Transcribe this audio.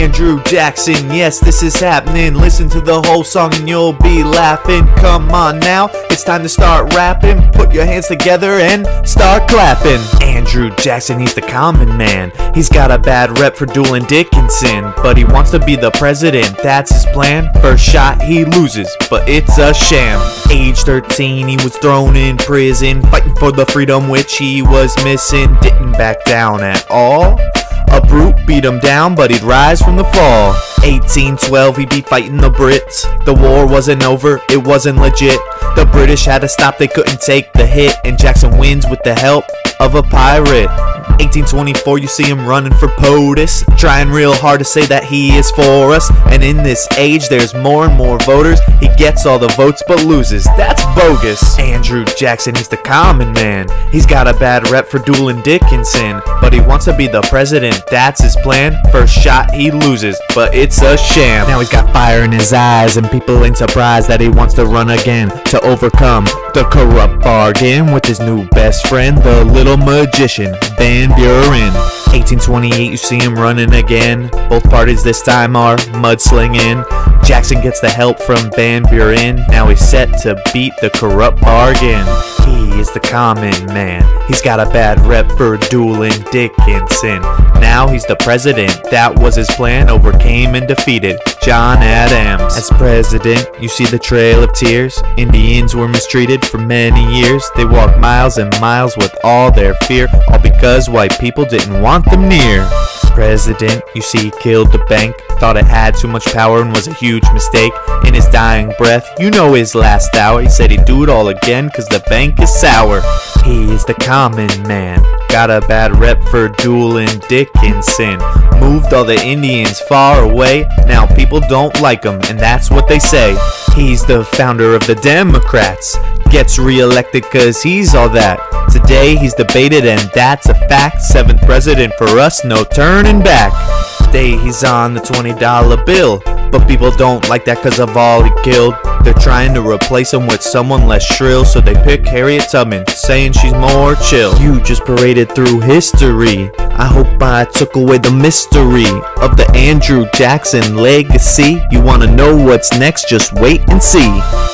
Andrew Jackson. Yes, this is happening. Listen to the whole song and you'll be laughing. Come on now, it's time to start rapping. Put your hands together and start clapping. Andrew Jackson, he's the common man. He's got a bad rep for dueling Dickinson, but he wants to be the president. That's his plan. First shot, he loses, but it's a sham. Age 13, he was thrown in prison, fighting for the freedom which he was missing. Didn't back down at all. A brute beat him down, but he'd rise from the fall. 1812, he'd be fighting the Brits. The war wasn't over, it wasn't legit. The British had to stop, they couldn't take the hit, and Jackson wins with the help of a pirate. 1824, you see him running for POTUS, trying real hard to say that he is for us. And in this age, there's more and more voters. He gets all the votes but loses. That's bogus. Andrew Jackson, he's the common man. He's got a bad rep for dueling Dickinson, but he wants to be the president. That's his plan. First shot, he loses, but it's a sham. Now he's got fire in his eyes, and people ain't surprised that he wants to run again to overcome the corrupt bargain with his new best friend, the little magician, Van Buren. 1828, you see him running again. Both parties this time are mudslinging. Jackson gets the help from Van Buren. Now he's set to beat the corrupt bargain. He is the common man. He's got a bad rep for dueling Dickinson. Now he's the president. That was his plan. Overcame and defeated John Adams. As president, you see the trail of tears. Indians were mistreated for many years. They walked miles and miles with all their fear, all because white people didn't want them near. President, you see, he killed the bank. Thought it had too much power and was a huge mistake. In his dying breath, you know his last hour. He said he'd do it all again, cause the bank is sour. He is the common man. Got a bad rep for dueling Dickinson. Moved all the Indians far away. Now people don't like him, and that's what they say. He's the founder of the Democrats. Gets reelected cause he's all that. Today he's debated, and that's a fact. Seventh president for us, no turning back. Today he's on the $20 bill. But people don't like that cause of all he killed. They're trying to replace him with someone less shrill, so they pick Harriet Tubman, saying she's more chill. You just paraded through history. I hope I took away the mystery of the Andrew Jackson legacy. You wanna know what's next? Just wait and see.